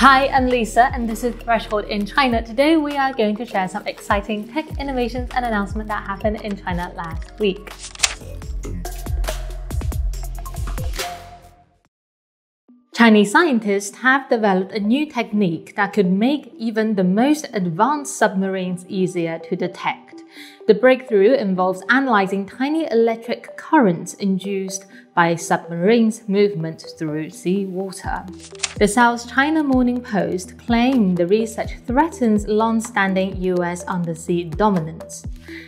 Hi, I'm Lisa, and this is Threshold in China. Today, we are going to share some exciting tech innovations and announcements that happened in China last week. Chinese scientists have developed a new technique that could make even the most advanced submarines easier to detect. The breakthrough involves analyzing tiny electric currents induced by submarines' movement through seawater. The South China Morning Post claimed the research threatens long-standing U.S. undersea dominance.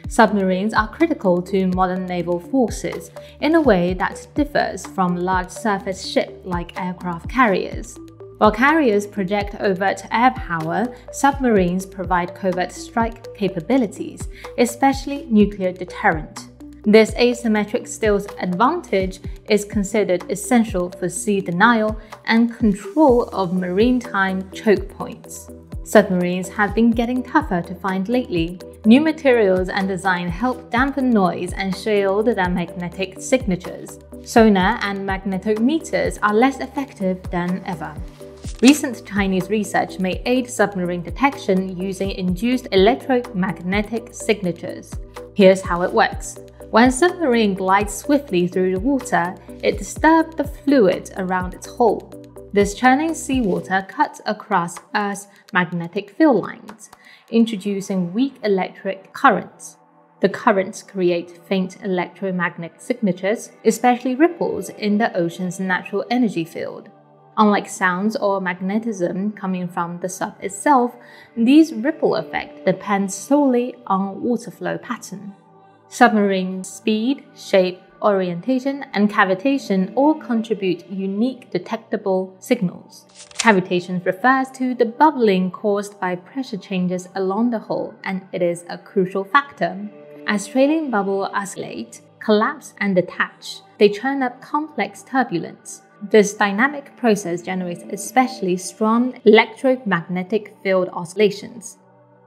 Submarines are critical to modern naval forces in a way that differs from large surface ships like aircraft carriers. While carriers project overt air power, submarines provide covert strike capabilities, especially nuclear deterrent. This asymmetric stealth advantage is considered essential for sea denial and control of maritime choke points. Submarines have been getting tougher to find lately. New materials and design help dampen noise and shield their magnetic signatures. Sonar and magnetometers are less effective than ever. Recent Chinese research may aid submarine detection using induced electromagnetic signatures. Here's how it works. When a submarine glides swiftly through the water, it disturbs the fluid around its hull. This churning seawater cuts across Earth's magnetic field lines, introducing weak electric currents. The currents create faint electromagnetic signatures, especially ripples in the ocean's natural energy field. Unlike sounds or magnetism coming from the sub itself, these ripple effects depend solely on water flow pattern. Submarine speed, shape, orientation, and cavitation all contribute unique detectable signals. Cavitation refers to the bubbling caused by pressure changes along the hull, and it is a crucial factor. As trailing bubbles oscillate, collapse, and detach, they churn up complex turbulence. This dynamic process generates especially strong electromagnetic field oscillations.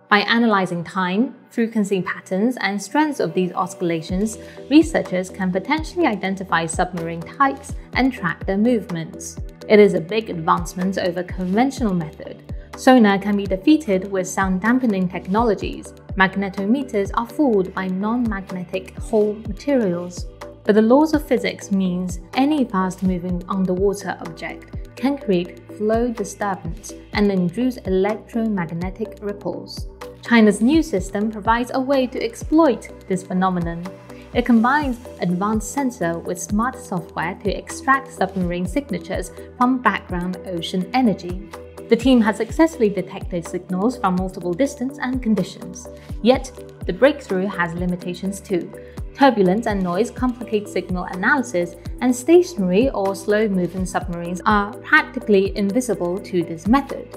By analyzing time, frequency patterns, and strengths of these oscillations, researchers can potentially identify submarine types and track their movements. It is a big advancement over conventional method. Sonar can be defeated with sound dampening technologies. Magnetometers are fooled by non-magnetic hull materials. But the laws of physics means any fast-moving underwater object can create flow disturbance and induce electromagnetic ripples. China's new system provides a way to exploit this phenomenon. It combines advanced sensor with smart software to extract submarine signatures from background ocean energy. The team has successfully detected signals from multiple distance and conditions. Yet, the breakthrough has limitations too. Turbulence and noise complicate signal analysis, and stationary or slow-moving submarines are practically invisible to this method.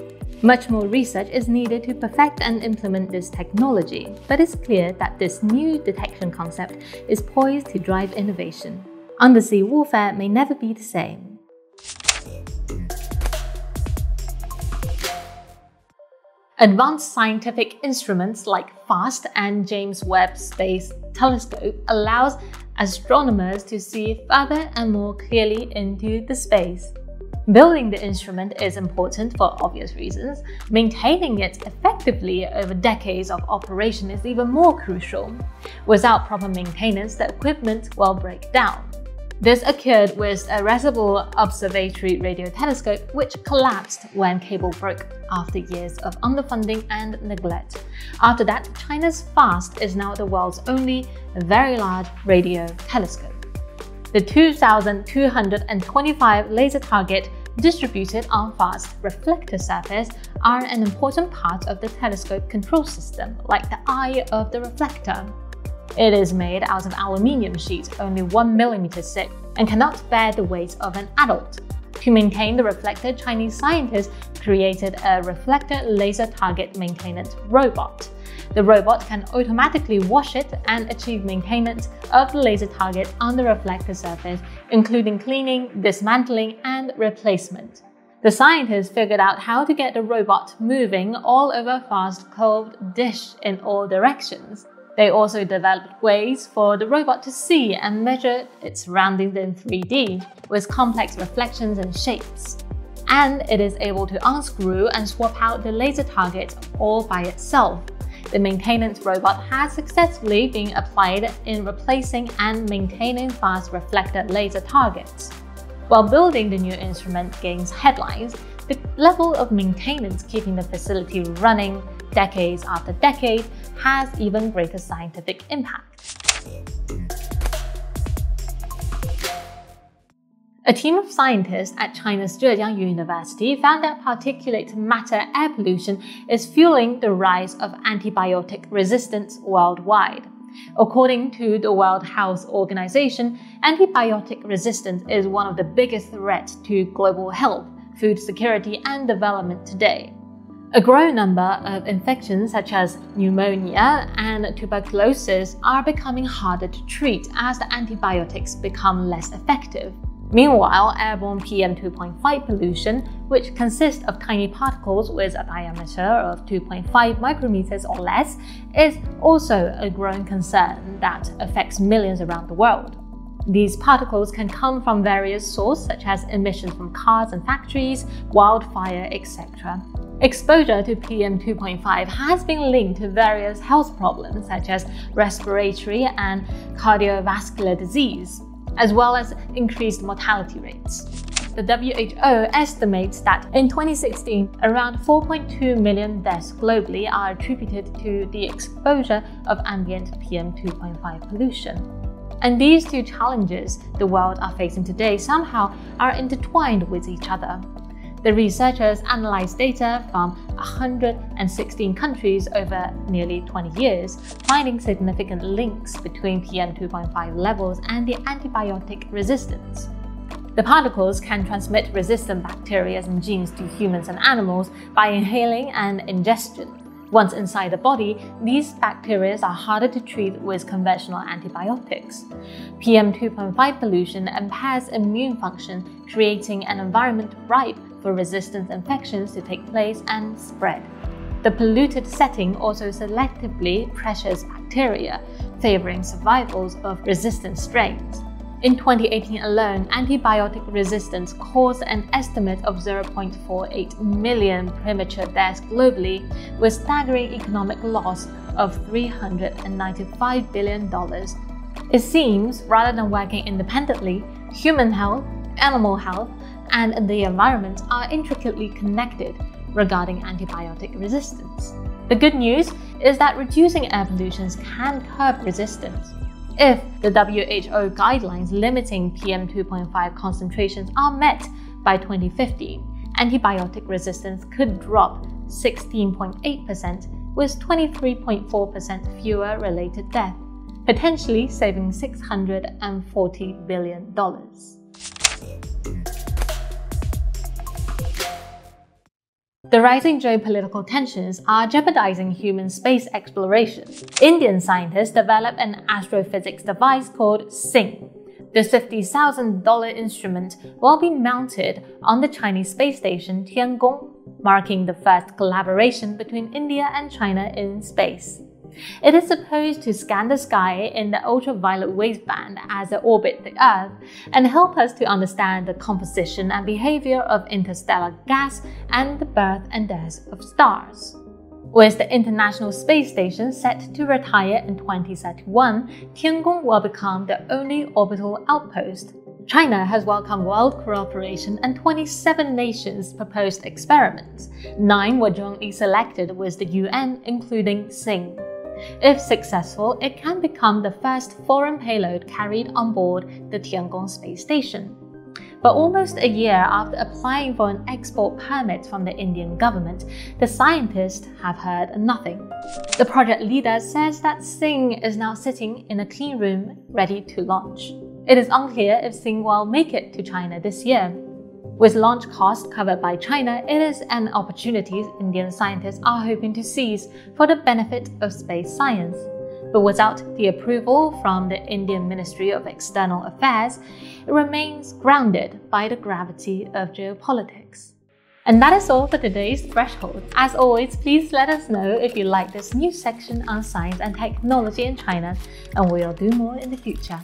Much more research is needed to perfect and implement this technology, but it's clear that this new detection concept is poised to drive innovation. Undersea warfare may never be the same. Advanced scientific instruments like FAST and James Webb Space Telescope allows astronomers to see further and more clearly into the space. Building the instrument is important for obvious reasons. Maintaining it effectively over decades of operation is even more crucial. Without proper maintenance, the equipment will break down. This occurred with Arecibo Observatory radio telescope, which collapsed when cable broke after years of underfunding and neglect. After that, China's FAST is now the world's only very large radio telescope. The 2,225 laser target distributed on FAST reflector surface are an important part of the telescope control system, like the eye of the reflector. It is made out of aluminium sheet only 1 mm thick and cannot bear the weight of an adult. To maintain the reflector, Chinese scientists created a reflector laser target maintenance robot. The robot can automatically wash it and achieve maintenance of the laser target on the reflector surface, including cleaning, dismantling, and replacement. The scientists figured out how to get the robot moving all over a FAST curved dish in all directions. They also developed ways for the robot to see and measure its surroundings in 3D, with complex reflections and shapes. and it is able to unscrew and swap out the laser targets all by itself. The maintenance robot has successfully been applied in replacing and maintaining FAST reflector laser targets. While building the new instrument gains headlines, the level of maintenance keeping the facility running decades after decade has even greater scientific impact. A team of scientists at China's Zhejiang University found that particulate matter air pollution is fueling the rise of antibiotic resistance worldwide. According to the World Health Organization, antibiotic resistance is one of the biggest threats to global health, food security, and development today. A growing number of infections such as pneumonia and tuberculosis are becoming harder to treat as the antibiotics become less effective. Meanwhile, airborne PM2.5 pollution, which consists of tiny particles with a diameter of 2.5 micrometers or less, is also a growing concern that affects millions around the world. These particles can come from various sources such as emissions from cars and factories, wildfire, etc. Exposure to PM2.5 has been linked to various health problems such as respiratory and cardiovascular disease as well as increased mortality rates. The WHO estimates that in 2016, around 4.2 million deaths globally are attributed to the exposure of ambient PM2.5 pollution. And these two challenges the world are facing today somehow are intertwined with each other. The researchers analyzed data from 116 countries over nearly 20 years, finding significant links between PM2.5 levels and the antibiotic resistance. The particles can transmit resistant bacteria and genes to humans and animals by inhaling and ingestion. Once inside the body, these bacteria are harder to treat with conventional antibiotics. PM2.5 pollution impairs immune function, creating an environment ripe for resistant infections to take place and spread. The polluted setting also selectively pressures bacteria, favoring survivals of resistant strains. In 2018 alone, antibiotic resistance caused an estimate of 0.48 million premature deaths globally, with staggering economic loss of $395 billion. It seems, rather than working independently, human health, animal health, and the environment are intricately connected regarding antibiotic resistance. The good news is that reducing air pollution can curb resistance. If the WHO guidelines limiting PM2.5 concentrations are met by 2050, antibiotic resistance could drop 16.8% with 23.4% fewer related deaths, potentially saving $640 billion. The rising geopolitical tensions are jeopardizing human space exploration. Indian scientists developed an astrophysics device called SING. The $50,000 instrument will be mounted on the Chinese space station Tiangong, marking the first collaboration between India and China in space. It is supposed to scan the sky in the ultraviolet waveband as it orbits the Earth and help us to understand the composition and behavior of interstellar gas and the birth and death of stars. With the International Space Station set to retire in 2031, Tiangong will become the only orbital outpost. China has welcomed world cooperation and 27 nations proposed experiments. Nine were jointly selected with the UN, including Sing. If successful, it can become the first foreign payload carried on board the Tiangong space station. But almost a year after applying for an export permit from the Indian government, the scientists have heard nothing. The project leader says that SING is now sitting in a clean room ready to launch. It is unclear if Sing will make it to China this year. With launch costs covered by China, it is an opportunity Indian scientists are hoping to seize for the benefit of space science. But without the approval from the Indian Ministry of External Affairs, it remains grounded by the gravity of geopolitics. And that is all for today's Threshold. As always, please let us know if you like this new section on science and technology in China, and we'll do more in the future.